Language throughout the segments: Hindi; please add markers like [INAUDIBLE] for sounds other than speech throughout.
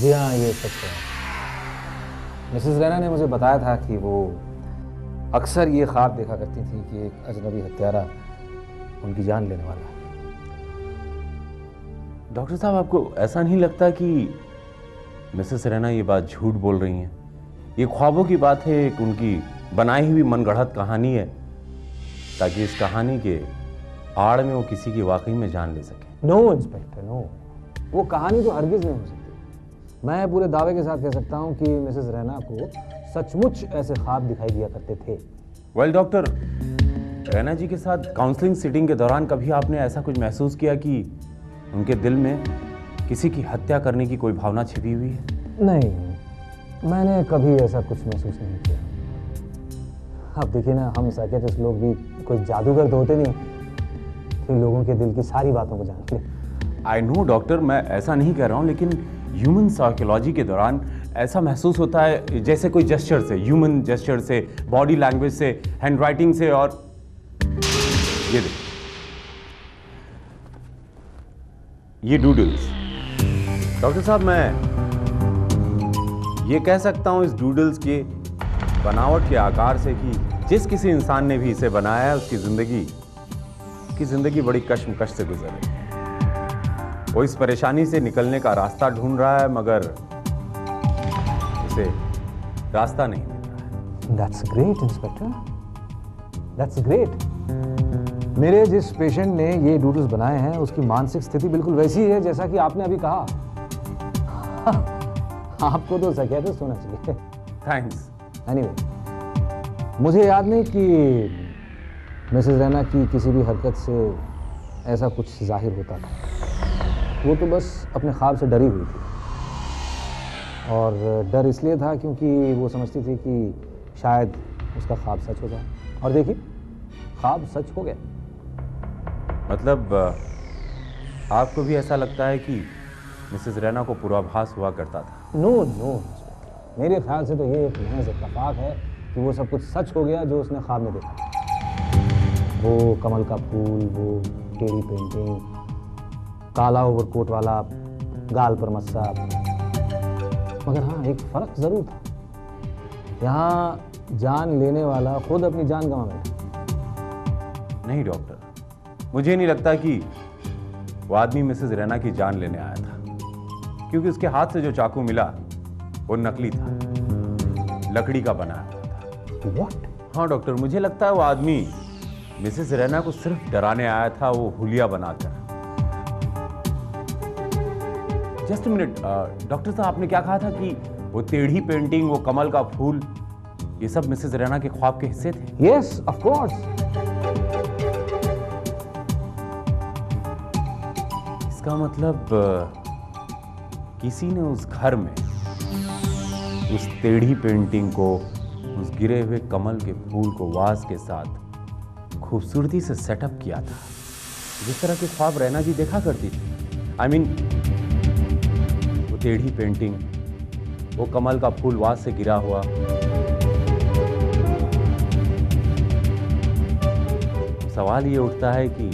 जी हाँ ये सच है मिसेस रैना ने मुझे बताया था कि वो अक्सर ये ख्वाब देखा करती थी कि एक अजनबी हत्यारा उनकी जान लेने वाला है। डॉक्टर साहब आपको ऐसा नहीं लगता कि मिसेस रैना ये बात झूठ बोल रही हैं? ये ख्वाबों की बात है एक उनकी बनाई हुई मनगढ़ंत कहानी है ताकि इस कहानी के आड़ में वो किसी की वाकई में जान ले सके। नो इंस्पेक्टर नो वो कहानी तो हरगिज नहीं हो सकती। मैं पूरे दावे के साथ कह सकता हूँ कि मिसेस रैना को सचमुच ऐसे ख्वाब दिखाई दिया करते थे। Well well, doctor Raina ji के साथ काउंसलिंग सीटिंग के दौरान कभी आपने ऐसा कुछ महसूस किया कि उनके दिल में किसी की हत्या करने की कोई भावना छिपी हुई है? नहीं मैंने कभी ऐसा कुछ महसूस नहीं किया। अब देखिए ना हम साइकेट्रिस्ट लोग भी कोई जादूगर तो होते नहीं कि लोगों के दिल की सारी बातों को जानते। आई नो डॉक्टर मैं ऐसा नहीं कह रहा हूँ लेकिन ह्यूमन साइकोलॉजी के दौरान ऐसा महसूस होता है, जैसे कोई जेस्चर से ह्यूमन जेस्चर से बॉडी लैंग्वेज से हैंड राइटिंग से और ये देख। ये डूडल्स डॉक्टर साहब, मैं ये कह सकता हूँ इस डूडल्स के बनावट के आकार से कि जिस किसी इंसान ने भी इसे बनाया है, उसकी ज़िंदगी की ज़िंदगी बड़ी कश्मकश से गुजर वो इस परेशानी से निकलने का रास्ता ढूंढ रहा है मगर उसे रास्ता नहीं मिल रहा है। That's great inspector that's great मेरे जिस पेशेंट ने ये डूडल्स बनाए हैं उसकी मानसिक स्थिति बिल्कुल वैसी है जैसा कि आपने अभी कहा। आपको तो साइकियाट्रिस्ट होना चाहिए। थैंक्स एनीवे मुझे याद नहीं कि मिसेस रैना की किसी भी हरकत से ऐसा कुछ ज़ाहिर होता था। वो तो बस अपने ख्वाब से डरी हुई थी। और डर इसलिए था क्योंकि वो समझती थी कि शायद उसका ख्वाब सच हो जाए। और देखिए ख्वाब सच हो गया। मतलब आपको भी ऐसा लगता है कि मिसेस रैना को पूर्वाभास हुआ करता था? नो नो मेरे ख्याल से तो ये एक महज इतफाक है कि वो सब कुछ सच हो गया जो उसने ख्वाब में देखा वो कमल का फूल वो टेढ़ी पेंटिंग काला ओवरकोट वाला गाल पर मस्सा। मगर हाँ एक फ़र्क ज़रूर था। यहाँ जान लेने वाला खुद अपनी जान गंवा बैठा। नहीं डॉक्टर। मुझे नहीं लगता कि वो आदमी मिसेस रैना की जान लेने आया था। क्योंकि उसके हाथ से जो चाकू मिला वो नकली था। लकड़ी का बनाया हुआ था। व्हाट हाँ डॉक्टर मुझे लगता है वो आदमी मिसेस रैना को सिर्फ़ डराने आया था वो हुलिया बनाकर। जस्ट मिनट डॉक्टर साहब आपने क्या कहा था कि वो टेढ़ी पेंटिंग वो कमल का फूल ये सब मिसेस रैना के ख्वाब के हिस्से थे? यस ऑफ़ कोर्स इसका मतलब किसी ने उस घर में उस टेढ़ी पेंटिंग को उस गिरे हुए कमल के फूल को वास के साथ खूबसूरती से सेटअप किया था। जिस तरह के ख्वाब रैना जी देखा करती थी। आई I मीन mean, टेढ़ी पेंटिंग वो कमल का फूल वास से गिरा हुआ। सवाल ये उठता है कि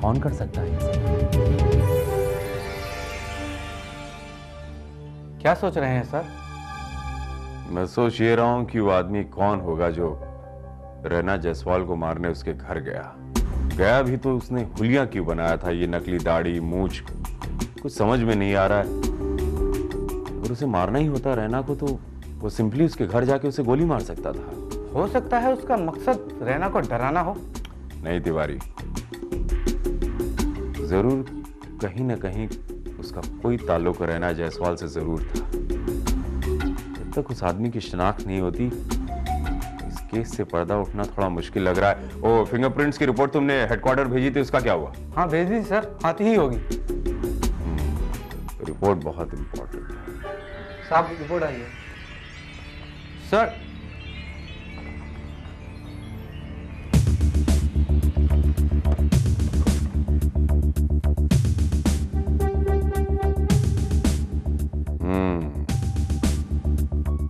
कौन कर सकता है क्या सोच रहे हैं सर? मैं सोच ये रहा हूँ कि वो आदमी कौन होगा जो रैना जायसवाल को मारने उसके घर गया। गया भी तो उसने हुलिया क्यों बनाया था ये नकली दाढ़ी मूछ कुछ समझ में नहीं आ रहा है। अगर उसे मारना ही होता रैना को तो वो सिंपली उसके घर जाके उसे गोली मार सकता था। हो सकता है उसका मकसद रैना को डराना हो। नहीं तिवारी। ज़रूर कहीं ना कहीं उसका कोई ताल्लुक रैना जायसवाल से ज़रूर था। जब तक उस आदमी की शिनाख्त नहीं होती इस केस से पर्दा उठना थोड़ा मुश्किल लग रहा है। ओ फिंगरप्रिंट्स की रिपोर्ट तुमने हेडक्वार्टर भेजी थी उसका क्या हुआ? हाँ भेज दी सर। आती ही होगी। रिपोर्ट बहुत इंपॉर्टेंट है। साहब रिपोर्ट आई है। सर। हम्म।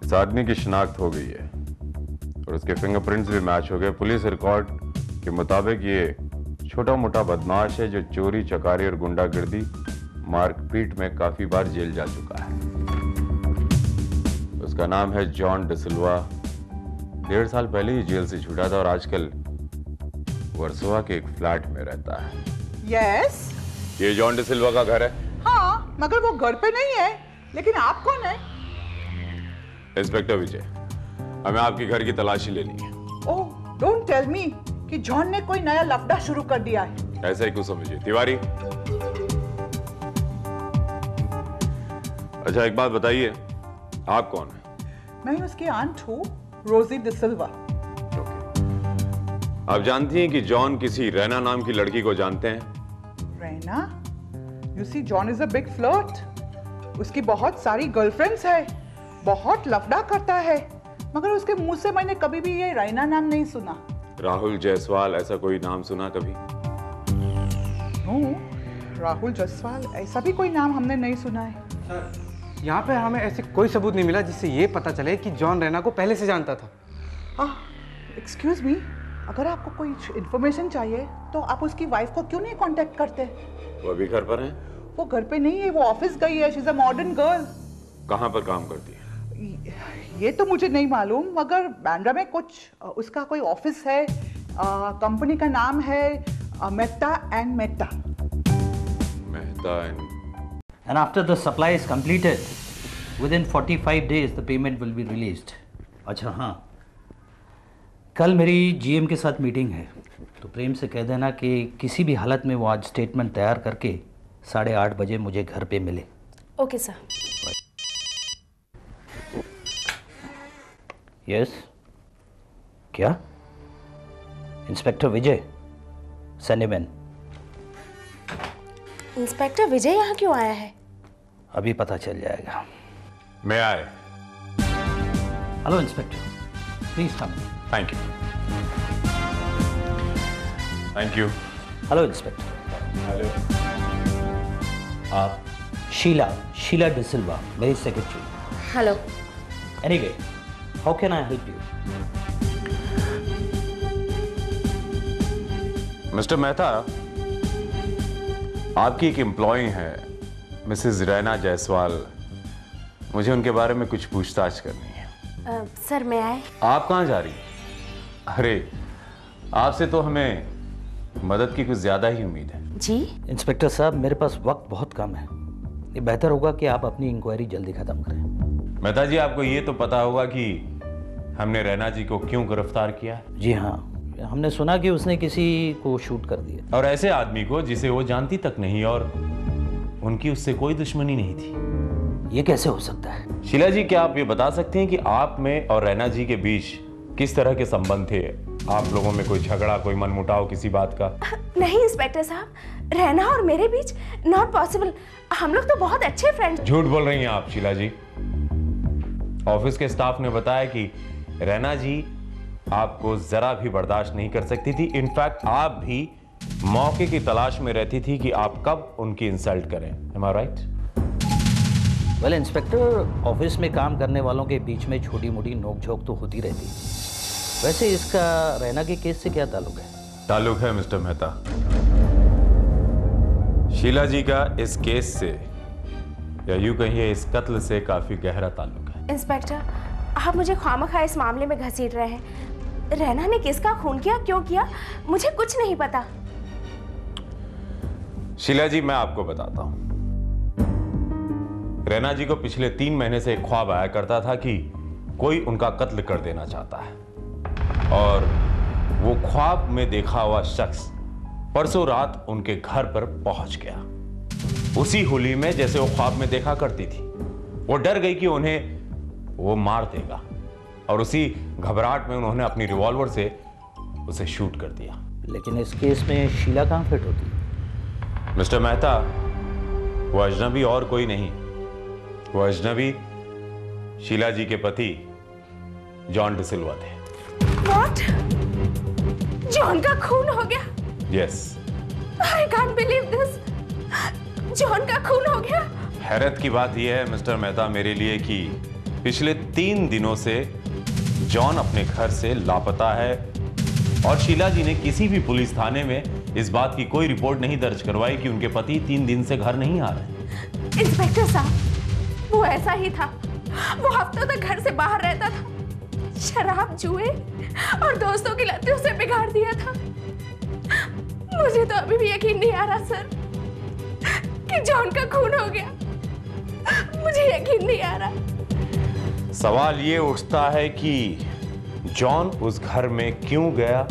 इस आदमी की शिनाख्त हो गई है और उसके फिंगरप्रिंट्स भी मैच हो गए। पुलिस रिकॉर्ड के मुताबिक ये छोटा मोटा बदमाश है जो चोरी चकारी और गुंडागर्दी मारपीट में काफ़ी बार जेल जा चुका है। उसका नाम है जॉन डिसिल्वा डेढ़ साल पहले ही जेल से छूटा था और आजकल वर्सोवा के एक फ्लैट में रहता है। यस ये जॉन डिसिल्वा का घर है। हाँ मगर वो घर पे नहीं है लेकिन आप कौन है? इंस्पेक्टर विजय हमें आपके घर की तलाशी लेनी है। ओह डोंट टेल मी कि जॉन ने कोई नया लफड़ा शुरू कर दिया है। ऐसा ही कुछ समझिए। तिवारी? अच्छा एक बात बताइए। आप कौन है? मैं उसकी आंट हूँ रोजी डिसिल्वा आप जानती हैं कि जॉन किसी रैना नाम की लड़की को जानते हैं? Raina? You see John is a big flirt उसकी बहुत सारी गर्लफ्रेंड्स है। बहुत लफड़ा करता है। मगर उसके मुँह से मैंने कभी भी ये रैना नाम नहीं सुना। राहुल जायसवाल ऐसा कोई नाम सुना कभी? नो राहुल जसवाल ऐसा भी कोई नाम हमने नहीं सुना है। सर यहाँ पे हमें ऐसे कोई सबूत नहीं मिला जिससे ये पता चले कि जॉन रैना को पहले से जानता था। एक्सक्यूज मी अगर आपको कोई इन्फॉर्मेशन चाहिए तो आप उसकी वाइफ को क्यों नहीं कांटेक्ट करते? वो अभी घर पर हैं? वो घर पे नहीं है वो ऑफ़िस गई है she is a modern girl कहाँ पर काम करती है? ये तो मुझे नहीं मालूम मगर बैंड्रा में कुछ उसका कोई ऑफ़िस है कंपनी का नाम है Mehta and Mehta. Mehta and And after the supply is completed, within 45 days the payment will be released. अच्छा हाँ। कल मेरी जीएम के साथ मीटिंग है। तो प्रेम से कह देना कि किसी भी हालत में वो आज स्टेटमेंट तैयार करके साढ़े आठ बजे मुझे घर पे मिले। ओके सर यस क्या? इंस्पेक्टर विजय सनीमैन इंस्पेक्टर विजय यहाँ क्यों आया है? अभी पता चल जाएगा। मैं आए hello inspector please come thank you thank you hello inspector hello आप शीला शीला डिसिल्वा मेरी secretary hello Anyway, how can I help you? Mister Mehta आपकी एक एम्प्लॉय है मिसेस रैना जायसवाल मुझे उनके बारे में कुछ पूछताछ करनी है। सर मैं आए आप कहाँ जा रही हैं? अरे आपसे तो हमें मदद की कुछ ज़्यादा ही उम्मीद है। जी? इंस्पेक्टर साहब मेरे पास वक्त बहुत कम है। ये बेहतर होगा कि आप अपनी इंक्वायरी जल्दी खत्म करें। मेहता जी आपको ये तो पता होगा कि हमने रैना जी को क्यों गिरफ़्तार किया जी हाँ हमने सुना कि उसने किसी को शूट कर दिया। और ऐसे आदमी को जिसे वो जानती तक नहीं और उनकी उससे कोई दुश्मनी नहीं थी। ये कैसे हो सकता है? शीला जी क्या आप ये बता सकते हैं कि आप में और रैना जी के बीच किस तरह के संबंध थे? आप लोगों में कोई झगड़ा कोई मनमुटाव किसी बात का? नहीं इंस्पेक्टर साहब। रहना और मेरे बीच नॉट पॉसिबल हम लोग तो बहुत अच्छे फ्रेंड झूठ बोल रही हैं आप शीला जी। ऑफ़िस के स्टाफ ने बताया कि रैना जी आपको जरा भी बर्दाश्त नहीं कर सकती थी। इनफैक्ट आप भी मौके की तलाश में रहती थी कि आप कब उनकी इंसल्ट करें। Am I right well inspector office में काम करने वालों के बीच में छोटी मोटी नोकझोंक तो होती रहती वैसे इसका रैना के केस से क्या ताल्लुक है? ताल्लुक है मिस्टर मेहता। शीला जी का इस केस से या यूँ कहिए इस कत्ल से काफ़ी गहरा ताल्लुक है। इंस्पेक्टर आप मुझे खामखा इस मामले में घसीट रहे हैं। रहना ने किसका खून किया, क्यों किया, मुझे कुछ नहीं पता। शीला जी, मैं आपको बताता हूँ। रैना जी को पिछले तीन महीने से एक ख्वाब आया करता था कि कोई उनका कत्ल कर देना चाहता है। और वो ख्वाब में देखा हुआ शख्स परसों रात उनके घर पर पहुँच गया। उसी होली में जैसे वो ख्वाब में देखा करती थी। वो डर गई कि उन्हें वो मार देगा। और उसी घबराहट में उन्होंने अपनी रिवॉल्वर से उसे शूट कर दिया। लेकिन इस केस में शीला कहाँ फिट होती? है मिस्टर मेहता वो अजनबी और कोई नहीं। वो अजनबी शीला जी के पति जॉन डिसिल्वा थे। व्हाट जॉन का खून हो गया? Yes I can't believe this John का खून हो गया? हैरत की बात यह है मिस्टर मेहता मेरे लिए कि पिछले तीन दिनों से जॉन अपने घर से लापता है और शीला जी ने किसी भी पुलिस थाने में इस बात की कोई रिपोर्ट नहीं दर्ज करवाई कि उनके पति तीन दिन से घर नहीं आ रहे इंस्पेक्टर साहब, वो ऐसा ही था। वो हफ्तों तक घर से बाहर रहता था। शराब जुए और दोस्तों की लत्तियों से बिगाड़ दिया था। मुझे तो अभी भी यकीन नहीं आ रहा, सर, कि जॉन का खून हो गया। मुझे यकीन नहीं आ रहा। सवाल ये उठता है कि जॉन उस घर में क्यों गया?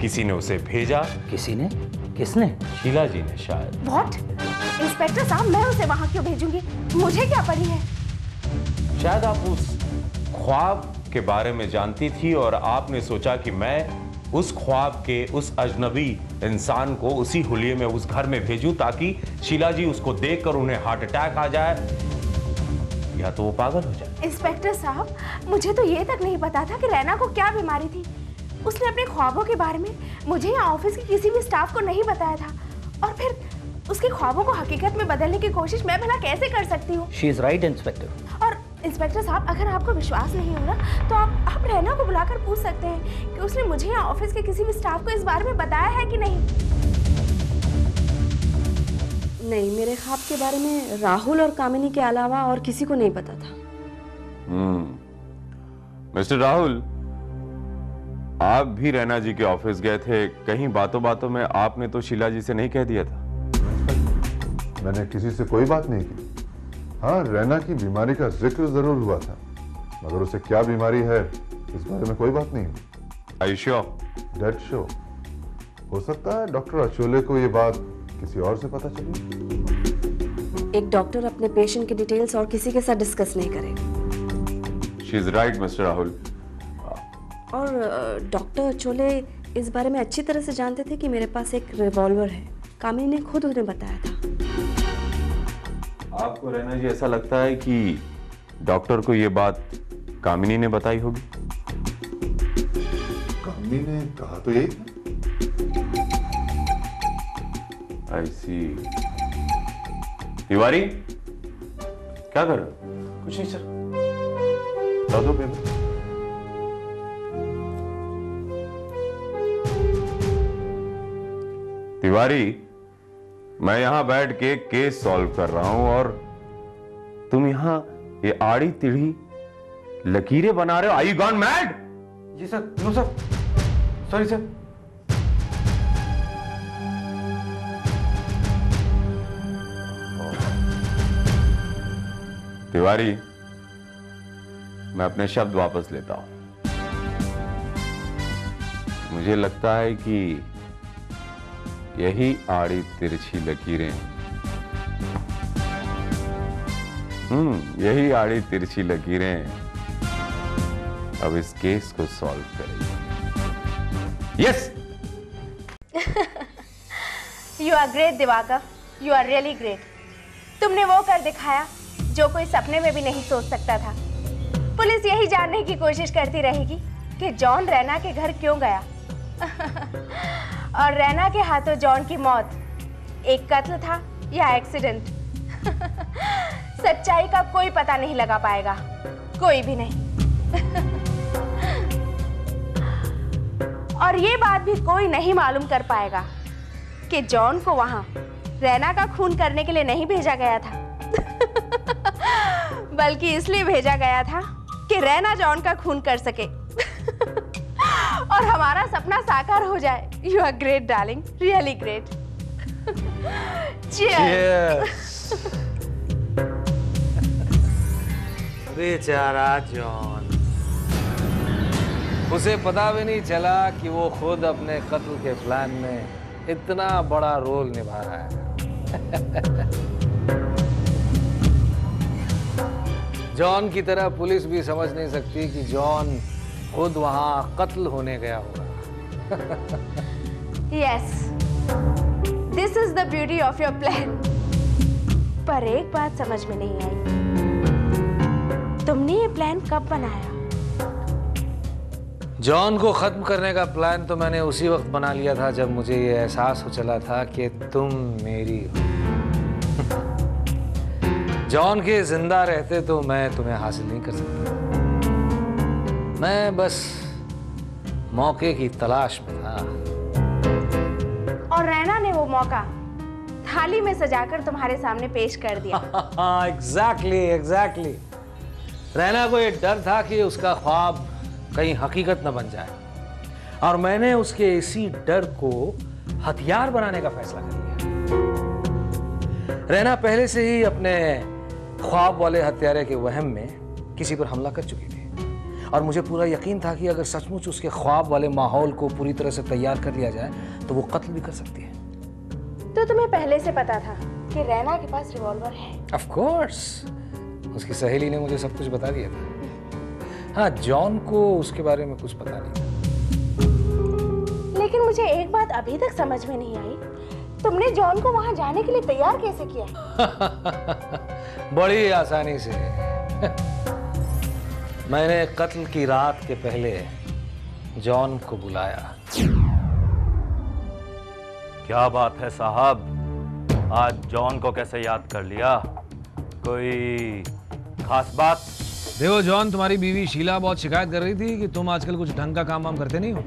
किसी ने उसे भेजा? किसी ने? किसने? शीला जी ने शायद। व्हाट इंस्पेक्टर साहब मैं उसे वहाँ क्यों भेजूँगी? मुझे क्या पड़ी है? शायद आप उस ख्वाब के बारे में जानती थी और आपने सोचा कि मैं उस ख्वाब के उस अजनबी इंसान को उसी हुलिये में उस घर में भेजूं ताकि शीला जी उसको देखकर उन्हें हार्ट अटैक आ जाए। या तो वो पागल हो जाए। इंस्पेक्टर साहब मुझे तो ये तक नहीं पता था कि रैना को क्या बीमारी थी। उसने अपने ख्वाबों के बारे में मुझे या ऑफ़िस के किसी भी स्टाफ को नहीं बताया था। और फिर उसके ख्वाबों को हकीकत में बदलने की कोशिश मैं भला कैसे कर सकती हूँ? शी इज़ राइट इंस्पेक्टर और इंस्पेक्टर साहब अगर आपको विश्वास नहीं हो रहा तो आप आप रैना को बुलाकर पूछ सकते हैं कि उसने मुझे या ऑफ़िस के किसी भी स्टाफ को इस बारे में बताया है कि नहीं। नहीं मेरे ख्वाब के बारे में राहुल और कामिनी के अलावा और किसी को नहीं पता था। मिस्टर राहुल आप भी रैना जी के ऑफ़िस गए थे। कहीं बातों बातों में आपने तो शीला जी से नहीं कह दिया था। मैंने किसी से कोई बात नहीं की। हाँ रैना की बीमारी का ज़िक्र ज़रूर हुआ था मगर उसे क्या बीमारी है इस बारे में कोई बात नहीं हुई। Sure? डेड शो हो सकता है डॉक्टर अचोले को ये बात किसी और से पता चली? एक डॉक्टर अपने पेशेंट की डिटेल्स और किसी के साथ डिस्कस नहीं करेगा। She is right, mister Rahul और डॉक्टर चोले इस बारे में अच्छी तरह से जानते थे कि मेरे पास एक रिवॉल्वर है। कामिनी ने खुद उन्हें बताया था। आपको रहना जी ऐसा लगता है कि डॉक्टर को ये बात कामिनी ने बताई होगी? कामनी ने कहा तो यही आई सी तिवारी? क्या कर रहे हो? कुछ नहीं सर। ला दो पेपर तिवारी मैं यहाँ बैठ के केस सॉल्व कर रहा हूँ और तुम यहाँ ये आड़ी तिढ़ी लकीरें बना रहे हो। I gone mad ji sir. No sir. Sorry sir Tiwari, मैं अपने शब्द वापस लेता हूँ। मुझे लगता है कि यही आड़ी तिरछी लकीरें हम्म यही आड़ी तिरछी लकीरें अब इस केस को सॉल्व करेगी। Yes you are great Diwakar you are really great तुमने वो कर दिखाया। जो कोई सपने में भी नहीं सोच सकता था। पुलिस यही जानने की कोशिश करती रहेगी कि जॉन रैना के घर क्यों गया। और रैना के हाथों जॉन की मौत एक कत्ल था या एक्सीडेंट? सच्चाई का कोई पता नहीं लगा पाएगा। कोई भी नहीं। और ये बात भी कोई नहीं मालूम कर पाएगा कि जॉन को वहाँ रैना का खून करने के लिए नहीं भेजा गया था। बल्कि इसलिए भेजा गया था कि रैना जॉन का खून कर सके। और हमारा सपना साकार हो जाए। You are great darling really great बेचारा जॉन। उसे पता भी नहीं चला कि वो खुद अपने कत्ल के प्लान में इतना बड़ा रोल निभा रहा है। [LAUGHS] जॉन की तरह पुलिस भी समझ नहीं सकती कि जॉन खुद वहाँ कत्ल होने गया होगा। Yes this is the beauty of your plan पर एक बात समझ में नहीं आई। तुमने ये प्लान कब बनाया? जॉन को खत्म करने का प्लान तो मैंने उसी वक्त बना लिया था जब मुझे ये एहसास हो चला था कि तुम मेरी हो। जॉन के ज़िंदा रहते तो मैं तुम्हें हासिल नहीं कर सकता। मैं बस मौके की तलाश में था। और रैना ने वो मौका थाली में सजाकर तुम्हारे सामने पेश कर दिया। [LAUGHS] हाँ एग्जैक्टली एग्जैक्टली रहना को ये डर था कि उसका ख्वाब कहीं हकीकत न बन जाए। और मैंने उसके इसी डर को हथियार बनाने का फैसला कर लिया। रहना पहले से ही अपने ख्वाब वाले हत्यारे के वहम में किसी पर हमला कर चुकी थी। और मुझे पूरा यकीन था कि अगर सचमुच उसके ख्वाब वाले माहौल को पूरी तरह से तैयार कर लिया जाए तो वो कत्ल भी कर सकती है। तो तुम्हें पहले से पता था कि रैना के पास रिवॉल्वर है। ऑफ़ कोर्स उसकी सहेली ने मुझे सब कुछ बता दिया था। हाँ जॉन को उसके बारे में कुछ पता नहीं था। लेकिन मुझे एक बात अभी तक समझ में नहीं आई तुमने जॉन को वहाँ जाने के लिए तैयार कैसे किया? [LAUGHS] बड़ी आसानी से। [LAUGHS] मैंने कत्ल की रात के पहले जॉन को बुलाया। क्या बात है साहब? आज जॉन को कैसे याद कर लिया? कोई खास बात? देखो जॉन तुम्हारी बीवी शीला बहुत शिकायत कर रही थी कि तुम आजकल कुछ ढंग का काम वाम करते नहीं हो।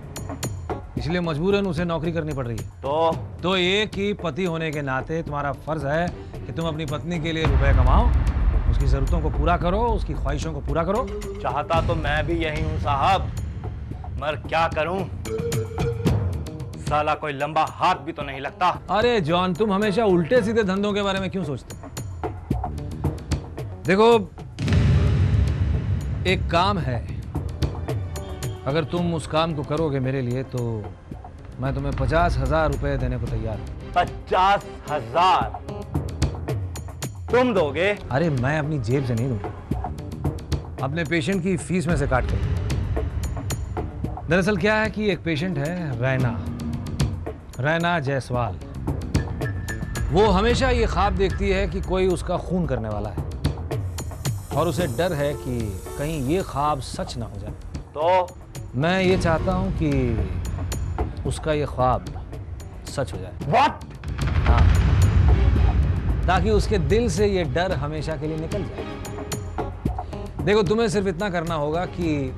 इसलिए मजबूरन उसे नौकरी करनी पड़ रही है। तो? तो एक ही पति होने के नाते तुम्हारा फ़र्ज़ है कि तुम अपनी पत्नी के लिए रुपए कमाओ उसकी जरूरतों को पूरा करो उसकी ख्वाहिशों को पूरा करो। चाहता तो मैं भी यही हूँ साहब। मगर क्या करूँ? साला कोई लंबा हाथ भी तो नहीं लगता। अरे जॉन तुम हमेशा उल्टे सीधे धंधों के बारे में क्यों सोचते? देखो एक काम है। अगर तुम उस काम को करोगे मेरे लिए तो मैं तुम्हें पचास हज़ार रुपए देने को तैयार हूँ। पचास हज़ार? तुम दोगे? अरे मैं अपनी जेब से नहीं दूँगा। अपने पेशेंट की फ़ीस में से काट कर दरअसल क्या है कि एक पेशेंट है रैना। रैना जायसवाल। वो हमेशा ये ख्वाब देखती है कि कोई उसका खून करने वाला है। और उसे डर है कि कहीं ये ख्वाब सच ना हो जाए। तो मैं ये चाहता हूँ कि उसका ये ख्वाब सच हो जाए। व्हाट हाँ। ताकि उसके दिल से ये डर हमेशा के लिए निकल जाए। देखो तुम्हें सिर्फ़ इतना करना होगा कि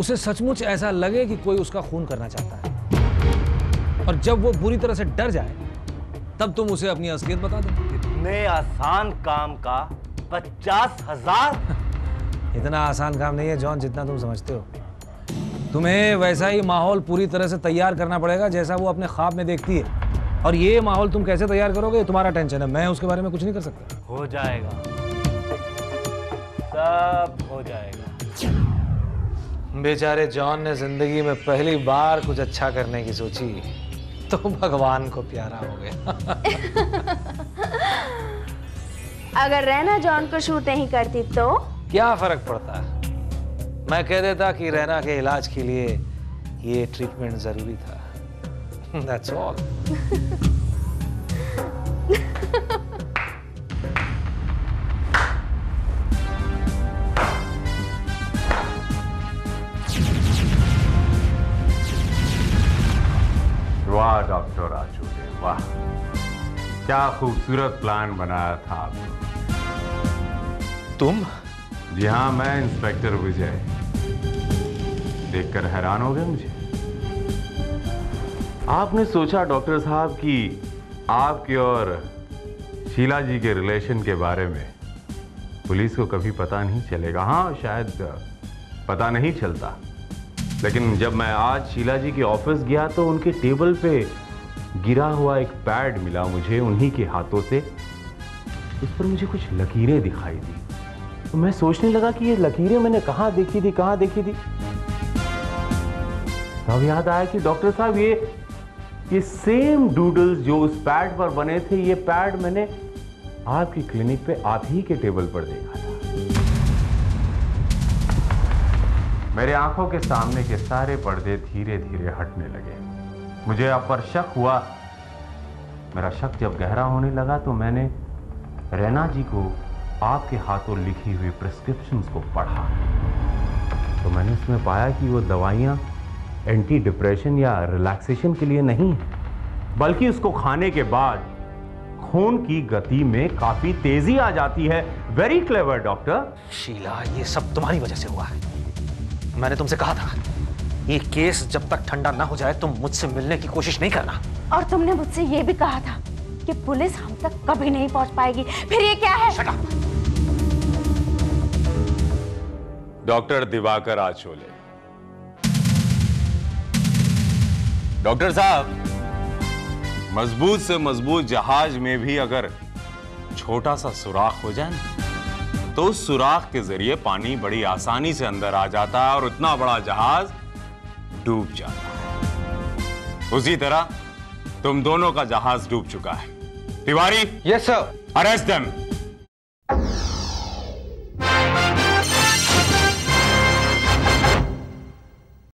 उसे सचमुच ऐसा लगे कि कोई उसका खून करना चाहता है। और जब वो बुरी तरह से डर जाए तब तुम उसे अपनी असलियत बता दो। इतने आसान काम का पचास हज़ार? [LAUGHS] इतना आसान काम नहीं है जॉन जितना तुम समझते हो। तुम्हें वैसा ही माहौल पूरी तरह से तैयार करना पड़ेगा जैसा वो अपने ख्वाब में देखती है। और ये माहौल तुम कैसे तैयार करोगे तुम्हारा टेंशन है। मैं उसके बारे में कुछ नहीं कर सकता। हो जाएगा। सब हो जाएगा। बेचारे जॉन ने ज़िंदगी में पहली बार कुछ अच्छा करने की सोची तो भगवान को प्यारा हो गया। [LAUGHS] अगर रैना जॉन को शूट नहीं करती तो? क्या फ़र्क पड़ता मैं कह देता कि रैना के इलाज के लिए ये ट्रीटमेंट ज़रूरी था। दैट्स ऑल वाह डॉक्टर राजू ने वाह। क्या खूबसूरत प्लान बनाया था आपने। तुम? जी हाँ मैं इंस्पेक्टर विजय। देखकर हैरान हो गए मुझे। आपने सोचा डॉक्टर साहब कि आपके और शीला जी के रिलेशन के बारे में पुलिस को कभी पता नहीं चलेगा। हाँ शायद पता नहीं चलता। लेकिन जब मैं आज शीला जी के ऑफ़िस गया तो उनके टेबल पे गिरा हुआ एक पैड मिला मुझे उन्हीं के हाथों से। उस पर मुझे कुछ लकीरें दिखाई दी। तो मैं सोचने लगा कि ये लकीरें मैंने कहाँ देखी थी, कहाँ देखी थी? तब याद आया कि डॉक्टर साहब, ये ये सेम डूडल्स जो उस पैड पर बने थे, ये पैड मैंने आपकी क्लिनिक पे आप ही के टेबल पर देखा था। मेरे आँखों के सामने के सारे पर्दे धीरे धीरे हटने लगे। मुझे आप पर शक हुआ। मेरा शक जब गहरा होने लगा तो मैंने रैना जी को आपके हाथों लिखी हुई प्रिस्क्रिप्शंस को पढ़ा। तो मैंने उसमें पाया कि वो दवाइयाँ एंटी डिप्रेशन या रिलैक्सेशन के लिए नहीं है। बल्कि उसको खाने के बाद खून की गति में काफ़ी तेज़ी आ जाती है। वेरी क्लेवर डॉक्टर शीला ये सब तुम्हारी वजह से हुआ है। मैंने तुमसे कहा था ये केस जब तक ठंडा ना हो जाए तुम मुझसे मिलने की कोशिश नहीं करना। और तुमने मुझसे ये भी कहा था कि पुलिस हम तक कभी नहीं पहुँच पाएगी। फिर ये क्या है? डॉक्टर दिवाकर आचोले डॉक्टर साहब मज़बूत से मज़बूत जहाज़ में भी अगर छोटा सा सुराख हो जाए ना तो उस सुराख के ज़रिए पानी बड़ी आसानी से अंदर आ जाता है और इतना बड़ा जहाज़ डूब जाता है। उसी तरह तुम दोनों का जहाज़ डूब चुका है। Tiwari? Yes sir arrest them